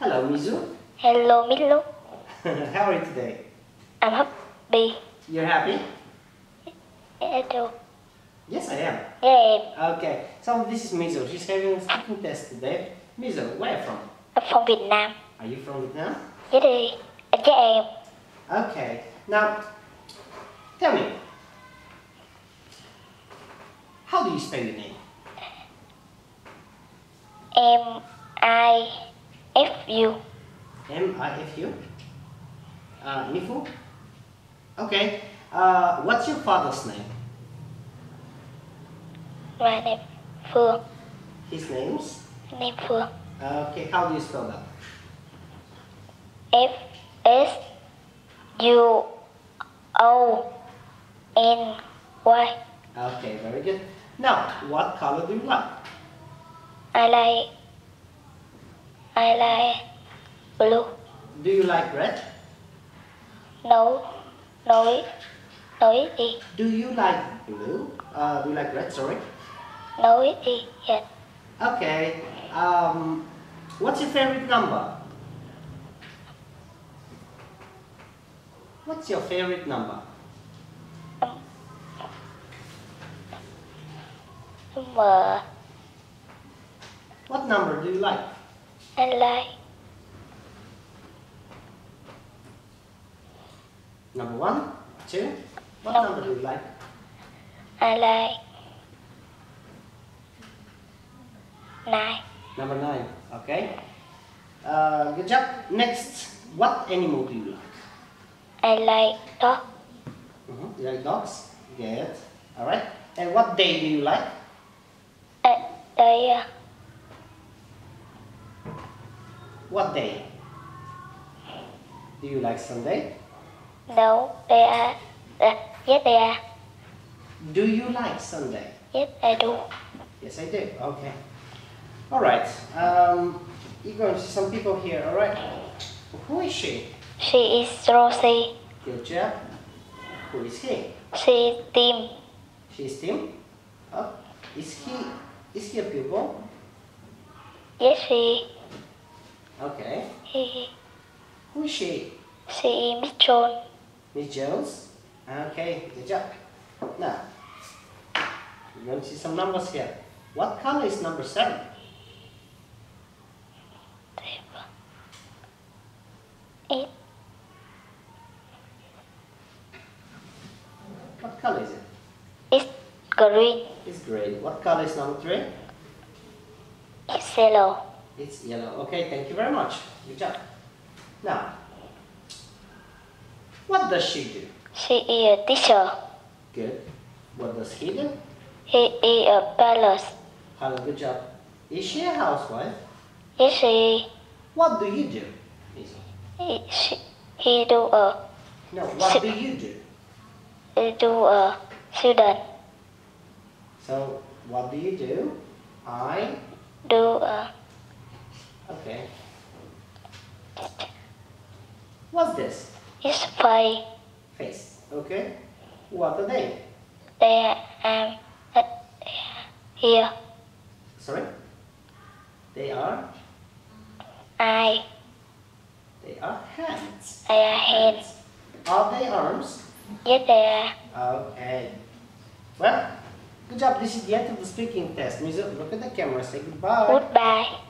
Hello, Mizu. Hello, Milo. How are you today? I'm happy. You're happy? Hello. Yes, I am. Yeah, Okay, so this is Mizu. She's having a speaking test today. Mizu, where are you from? I'm from Việt Nam. Are you from Vietnam? Đi. Anh. Okay, now tell me, how do you spell your name? M I F U. M I F U. Uh, Nifu. Okay. Uh, what's your father's name? My name Phương. His name's. Name. Okay. How do you spell that? F S U O N Y. Okay. Very good. Now, what color do you like? I like I like blue. Do you like red? No. no, đi. Do you like blue? Uh, do you like red? Sorry. No, đi. Dạ. Okay. Um, what's your favorite number? What's your favorite number? M What number do you like? I like Number one, two. What No. number do you like? I like nine. Number nine. Okay. Uh, good job. Next, what animal do you like? I like dog. Mhm, You like dogs? Good. All right. And what day do you like? Uh, they uh, What day? Do you like Sunday? no, they are. Uh, yes, they are. Do you like Sunday? Yes, I do. Yes, I do. Okay. All right. Um, you're going to see some people here. All right. Who is she? She is Rosie. Good job. Who is he? She is Tim. She is Tim. Oh, is he? Is he a pupil? Yes, she. Okay. Who is she? She is Miss John. Miss Jones. Okay. Good job. Now, you're going to see some numbers here. What color is number seven? It What color is it? it? is green. It's green. What color is number three? It's yellow. It's yellow. Okay, thank you very much. Good job. Now, what does she do? She is a teacher. Good. What does he do? He is a palace. Hello, good job. Is she a housewife? Yes, she. What do you do? He, she, he do a No, what do you do? he do a student. So, what do you do? I. Do a Okay. What's this? It's play. Face. Okay. What are they? They am uh, here. Sorry? They are? I They are hands. They are hands. Are they arms? Yes, they are. Okay. Well, good job. This is the end of the speaking test. Look at the camera. Say goodbye. Goodbye.